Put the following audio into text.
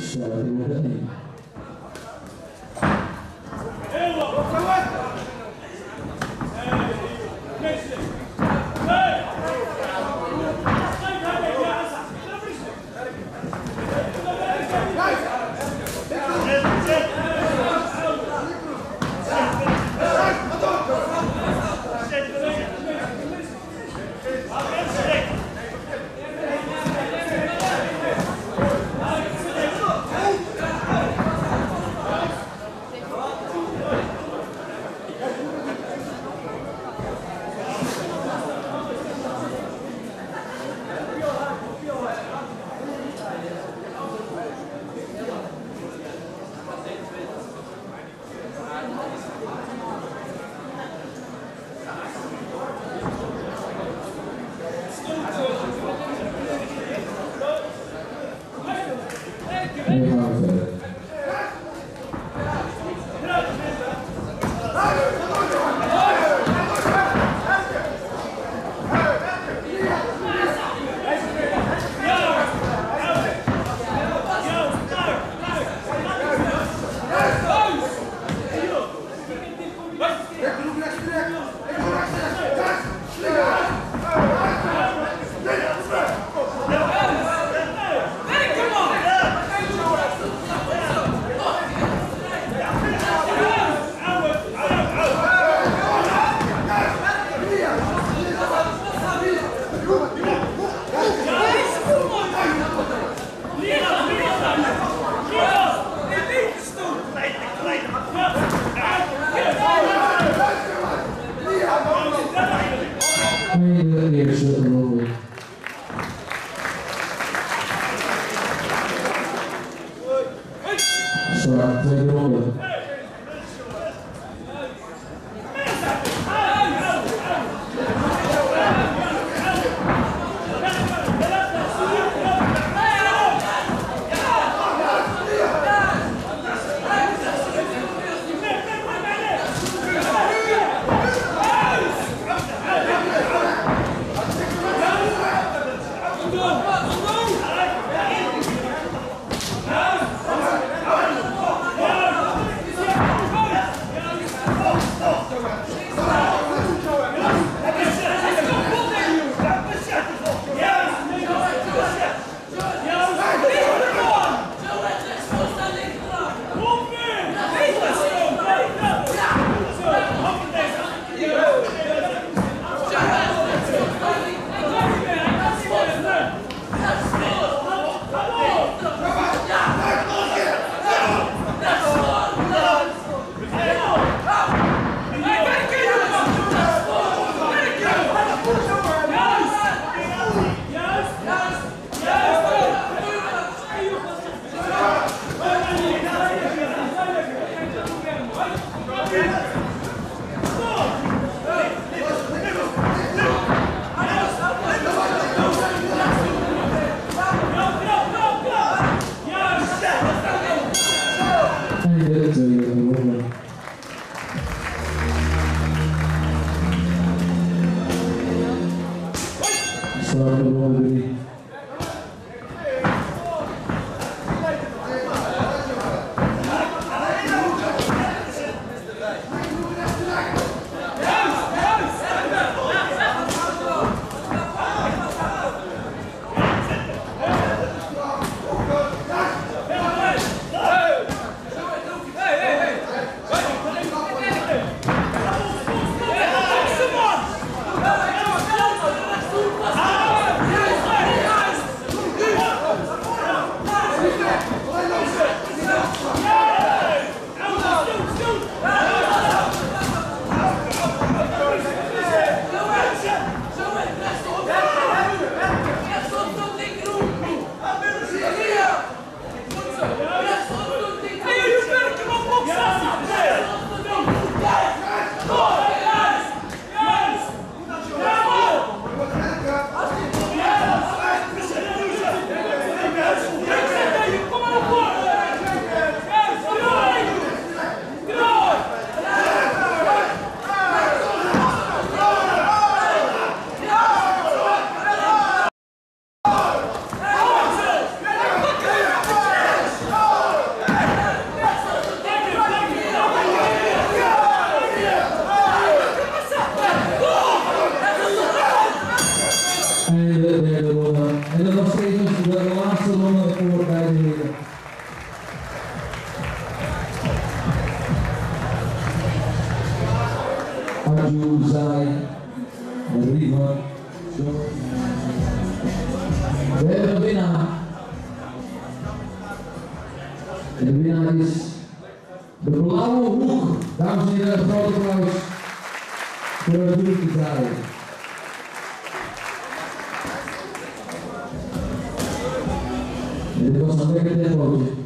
So, if you're 二十三了是吧 I'm 对 Estağfirullah. We hebben een winnaar. De winnaar is de blauwe hoek. Dames en heren, groot applaus voor de Zai. En dit was een lekker tempootje.